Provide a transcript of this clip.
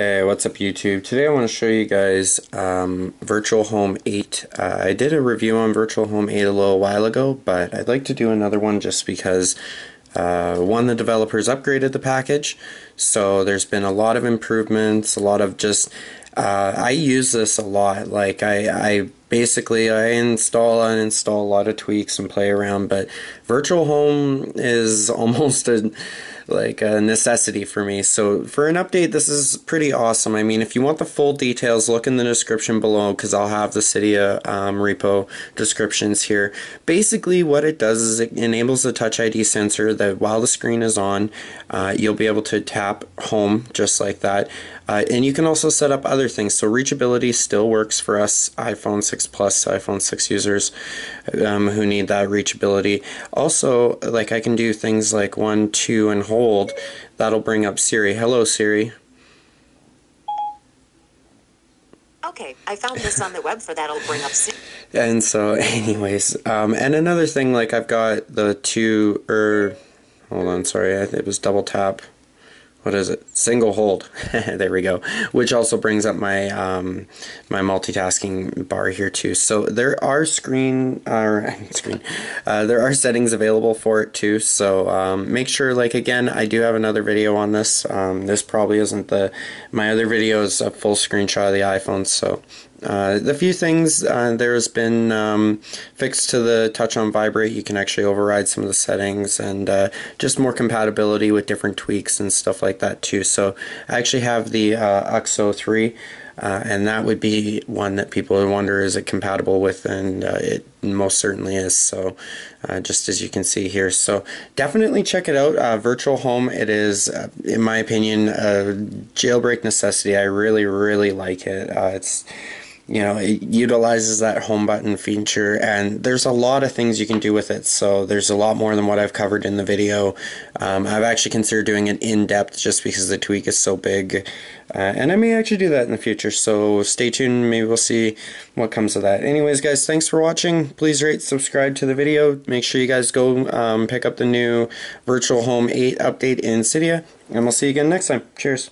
Hey, what's up YouTube? Today I want to show you guys um, Virtual Home 8. Uh, I did a review on Virtual Home 8 a little while ago, but I'd like to do another one just because uh, one, the developers upgraded the package, so there's been a lot of improvements, a lot of just, uh, I use this a lot, like I, I basically I install and install a lot of tweaks and play around, but Virtual Home is almost a like a necessity for me. So for an update, this is pretty awesome. I mean, if you want the full details, look in the description below because I'll have the Cydia um, repo descriptions here. Basically, what it does is it enables the Touch ID sensor that while the screen is on, uh, you'll be able to tap home just like that. Uh, and you can also set up other things. So reachability still works for us iPhone 6 Plus, iPhone 6 users um, who need that reachability. Also, like I can do things like one, two, and hold. That'll bring up Siri. Hello, Siri. Okay, I found this on the web for that'll bring up Siri. And so, anyways, um, and another thing, like I've got the two, or er, hold on, sorry, it was double tap what is it? Single hold. There we go. Which also brings up my um, my multitasking bar here too. So there are screen uh, screen uh, there are settings available for it too. So um, make sure like again I do have another video on this. Um, this probably isn't the my other video is a full screenshot of the iPhone so uh, the few things uh, there's been um, fixed to the touch on vibrate. You can actually override some of the settings and uh, just more compatibility with different tweaks and stuff like that too. So I actually have the uh, Auxo 3 uh, and that would be one that people would wonder is it compatible with? And uh, it most certainly is. So just as you can see here. So definitely check it out. Virtual home it is in my opinion a jailbreak necessity. I really really like it. It's you know it utilizes that home button feature and there's a lot of things you can do with it so there's a lot more than what I've covered in the video. Um, I've actually considered doing it in depth just because the tweak is so big uh, and I may actually do that in the future so stay tuned maybe we'll see what comes of that. Anyways guys thanks for watching. Please rate subscribe to the video. Make sure you guys go um, pick up the new virtual home 8 update in Cydia and we'll see you again next time. Cheers